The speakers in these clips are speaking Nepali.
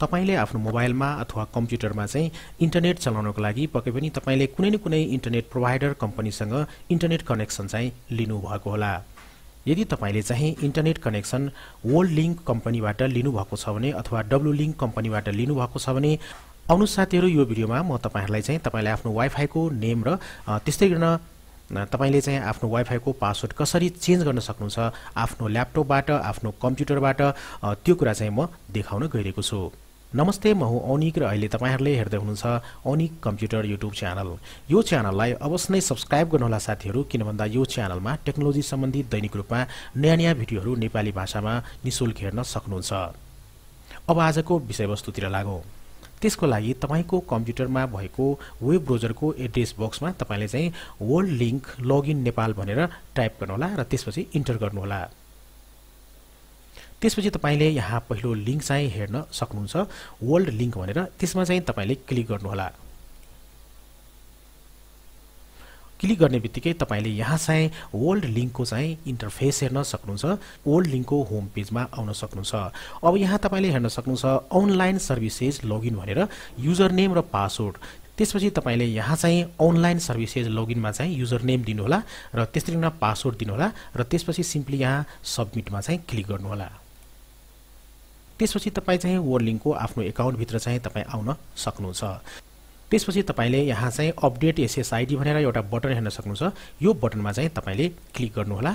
तपाईँले आफ्नो मोबाइलमा अथवा कम्प्युटरमा चाहिँ इन्टरनेट चलाउनको लागि पक्कै पनि तपाईँले कुनै न कुनै इन्टरनेट प्रोभाइडर कम्पनीसँग इन्टरनेट कनेक्सन चाहिँ लिनुभएको होला। यदि तपाईँले चाहिँ इन्टरनेट कनेक्सन वर्ल्ड लिङ्क कम्पनीबाट लिनुभएको छ भने अथवा डब्लु लिङ्क कम्पनीबाट लिनुभएको छ भने आउनु साथीहरू यो भिडियोमा म तपाईँहरूलाई चाहिँ तपाईँले आफ्नो वाइफाईको नेम र त्यस्तै गर्न तपाईँले चाहिँ आफ्नो वाइफाईको पासवर्ड कसरी चेन्ज गर्न सक्नुहुन्छ आफ्नो ल्यापटपबाट आफ्नो कम्प्युटरबाट त्यो कुरा चाहिँ म देखाउन गइरहेको छु। नमस्ते म हुँ औनिक र अहिले तपाईँहरूले हेर्दै हुनुहुन्छ औनिक कम्प्युटर युट्युब च्यानल। यो च्यानललाई अवश्य नै सब्सक्राइब गर्नुहोला साथीहरू किन भन्दा यो च्यानलमा टेक्नोलोजी सम्बन्धी दैनिक रूपमा नयाँ नयाँ भिडियोहरू नेपाली भाषामा निशुल्क हेर्न सक्नुहुन्छ। अब आजको विषयवस्तुतिर लागौँ। त्यसको लागि तपाईँको कम्प्युटरमा भएको वेब ब्राउजरको एड्रेस बक्समा तपाईँले चाहिँ वर्ल्ड लिङ्क लगइन नेपाल भनेर टाइप गर्नुहोला र त्यसपछि इन्टर गर्नुहोला। त्यसपछि तपाईँले यहाँ पहिलो लिङ्क चाहिँ हेर्न सक्नुहुन्छ वर्ल्ड लिङ्क भनेर। त्यसमा चाहिँ तपाईँले क्लिक गर्नुहोला। क्लिक गर्ने बित्तिकै तपाईँले यहाँ चाहिँ वर्ल्ड लिङ्कको चाहिँ इन्टरफेस हेर्न सक्नुहुन्छ वर्ल्ड लिङ्कको होम पेजमा आउन सक्नुहुन्छ। अब यहाँ तपाईँले हेर्न सक्नुहुन्छ अनलाइन सर्भिसेस लगइन भनेर युजर नेम र पासवर्ड त्यसपछि तपाईँले यहाँ चाहिँ अनलाइन सर्भिसेस लगइनमा चाहिँ युजर नेम दिनुहोला र त्यसरी नै पासवर्ड दिनुहोला र त्यसपछि सिम्पली यहाँ सबमिटमा चाहिँ क्लिक गर्नुहोला। त्यसपछि तपाईँ चाहिँ वर्ल्ड लिङ्कको आफ्नो एकाउन्टभित्र चाहिँ तपाईँ आउन सक्नुहुन्छ। त्यसपछि तपाईँले यहाँ चाहिँ अपडेट एसएसआइडी भनेर एउटा बटन हेर्न सक्नुहुन्छ। यो बटनमा चाहिँ तपाईँले क्लिक गर्नुहोला।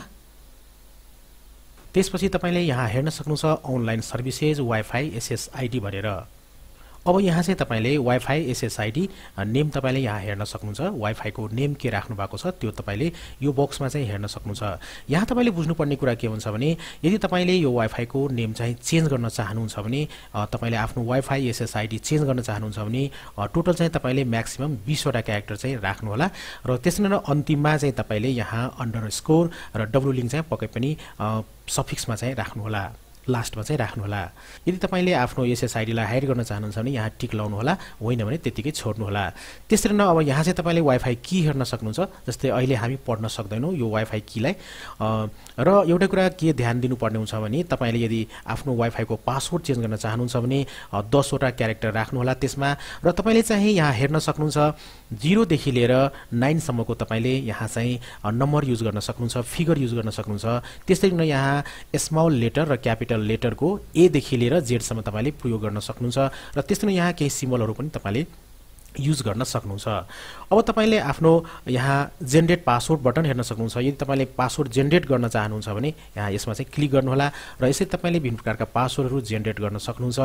त्यसपछि तपाईँले यहाँ हेर्न सक्नुहुन्छ अनलाइन सर्भिसेज वाइफाई एसएसआइडी भनेर। अब यहाँ चाहिँ तपाईँले वाइफाई एसएसआइडी नेम तपाईँले यहाँ हेर्न सक्नुहुन्छ। वाइफाईको नेम के राख्नु भएको छ त्यो तपाईँले यो बक्समा चाहिँ हेर्न सक्नुहुन्छ। यहाँ तपाईँले बुझ्नुपर्ने कुरा के हुन्छ भने यदि तपाईँले यो वाइफाईको नेम चाहिँ चेन्ज गर्न चाहनुहुन्छ भने तपाईँले आफ्नो वाइफाई एसएसआइडी चेन्ज गर्न चाहनुहुन्छ भने टोटल चाहिँ तपाईँले म्याक्सिमम् बिसवटा क्यारेक्टर चाहिँ राख्नुहोला। र त्यसरी नै अन्तिममा चाहिँ तपाईँले यहाँ अन्डर स्कोर र डब्लु लिङ्क चाहिँ पक्कै पनि सफिक्समा चाहिँ राख्नुहोला। लास्टमा चाहिँ राख्नुहोला। यदि तपाईँले आफ्नो एसएसआइडीलाई हाइड गर्न चाहनुहुन्छ भने यहाँ टिक लाउनुहोला होइन भने त्यत्तिकै छोड्नुहोला। त्यसरी नै अब यहाँ चाहिँ तपाईँले वाइफाई कि हेर्न सक्नुहुन्छ जस्तै अहिले हामी पढ्न सक्दैनौँ यो वाइफाई किलाई। र एउटा कुरा के ध्यान दिनुपर्ने हुन्छ भने तपाईँले यदि आफ्नो वाइफाईको पासवर्ड चेन्ज गर्न चाहनुहुन्छ भने दसवटा क्यारेक्टर राख्नुहोला त्यसमा। र तपाईँले चाहिँ यहाँ हेर्न सक्नुहुन्छ जिरोदेखि लिएर नाइनसम्मको तपाईँले यहाँ चाहिँ नम्बर युज गर्न सक्नुहुन्छ फिगर युज गर्न सक्नुहुन्छ। त्यसरी नै यहाँ स्मल लेटर र क्यापिटल लेटरको एदेखि लिएर जेडसम्म तपाईँले प्रयोग गर्न सक्नुहुन्छ र त्यस्तै यहाँ केही सिम्बलहरू पनि तपाईँले युज गर्न सक्नुहुन्छ। अब तपाईँले आफ्नो यहाँ जेनेरेट पासवर्ड बटन हेर्न सक्नुहुन्छ। यदि तपाईँले पासवर्ड जेनेरेट गर्न चाहनुहुन्छ भने यहाँ यसमा चाहिँ क्लिक गर्नुहोला र यसरी तपाईँले विभिन्न प्रकारका पासवर्डहरू जेनेरेट गर्न सक्नुहुन्छ।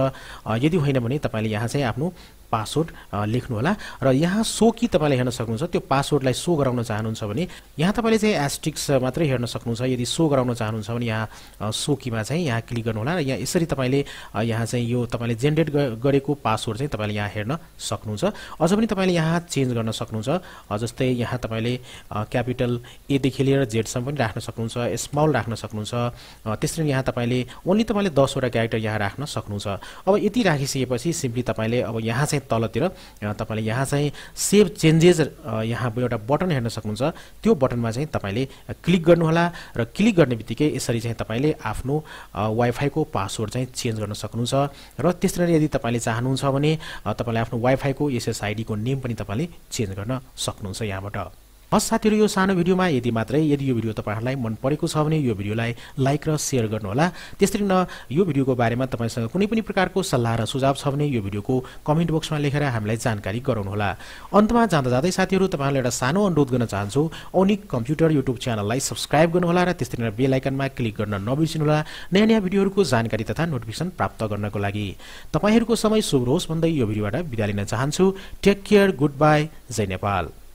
यदि होइन भने तपाईँले यहाँ चाहिँ आफ्नो पासवर्ड लेख्नुहोला। र यहाँ सो कि तपाईँले हेर्न सक्नुहुन्छ त्यो पासवर्डलाई सो गराउन चाहनुहुन्छ भने यहाँ तपाईँले चाहिँ एस्ट्रिक्स मात्रै हेर्न सक्नुहुन्छ। यदि सो गराउन चाहनुहुन्छ भने यहाँ सो किमा चाहिँ यहाँ क्लिक गर्नुहोला र यहाँ यसरी तपाईँले यहाँ चाहिँ यो तपाईँले जेनेरेट गरेको पासवर्ड चाहिँ तपाईँले यहाँ हेर्न सक्नुहुन्छ। अझ पनि तपाईँले यहाँ चेन्ज गर्न सक्नुहुन्छ। जस्तै यहाँ तपाईँले क्यापिटल एदेखि लिएर जेडसम्म पनि राख्न सक्नुहुन्छ स्मल राख्न सक्नुहुन्छ। त्यसरी यहाँ तपाईँले ओन्ली तपाईँले दसवटा क्यारेक्टर यहाँ राख्न सक्नुहुन्छ। अब यति राखिसकेपछि सिम्पली तपाईँले अब यहाँ चाहिँ तलतिर तपाईँले यहाँ चाहिँ सेभ चेन्जेस यहाँ एउटा बटन हेर्न सक्नुहुन्छ। त्यो बटनमा चाहिँ तपाईँले क्लिक गर्नुहोला र क्लिक गर्ने बित्तिकै यसरी चाहिँ तपाईँले आफ्नो वाइफाईको पासवर्ड चाहिँ चेन्ज गर्न सक्नुहुन्छ। र त्यसरी यदि तपाईँले चाहनुहुन्छ भने तपाईँले आफ्नो वाइफाईको एसएसआइडीको नेम पनि तपाईँले चेन्ज गर्न सक्नुहुन्छ यहाँबाट। हस् साथीहरू यो सानो भिडियोमा यदि मात्रै यदि यो भिडियो तपाईँहरूलाई मन परेको छ भने यो भिडियोलाई लाइक र सेयर गर्नुहोला। त्यसरी न यो भिडियोको बारेमा तपाईँसँग कुनै पनि प्रकारको सल्लाह र सुझाव छ भने यो भिडियोको कमेन्ट बक्समा लेखेर हामीलाई जानकारी गराउनुहोला। अन्तमा जाँदा जाँदै साथीहरू तपाईँहरूलाई एउटा सानो अनुरोध गर्न चाहन्छु औनिक कम्प्युटर युट्युब च्यानललाई सब्सक्राइब गर्नुहोला र त्यसरी नै बेल आइकनमा क्लिक गर्न नबिर्सिनुहोला नयाँ नयाँ भिडियोहरूको जानकारी तथा नोटिफिकेसन प्राप्त गर्नको लागि। तपाईँहरूको समय शुभ होस् भन्दै यो भिडियोबाट बिदा लिन चाहन्छु। टेक केयर गुड बाई जय नेपाल।